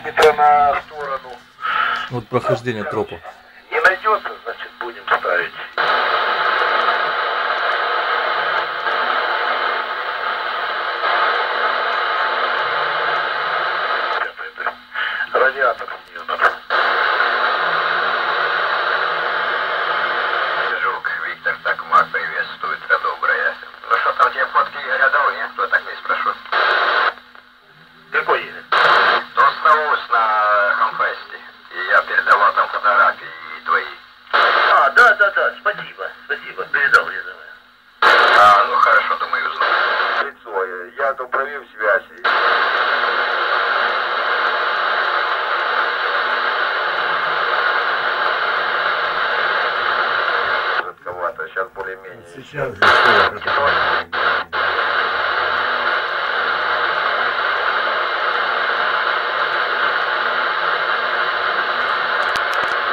миллиметра на сторону. Вот прохождение тропа. Не найдется, значит будем ставить. Радиатор да, да, спасибо, спасибо, передал я давай. А, ну хорошо, думаю, узнал. Лицо, я то провел связи. Жидковато, сейчас более-менее. Сейчас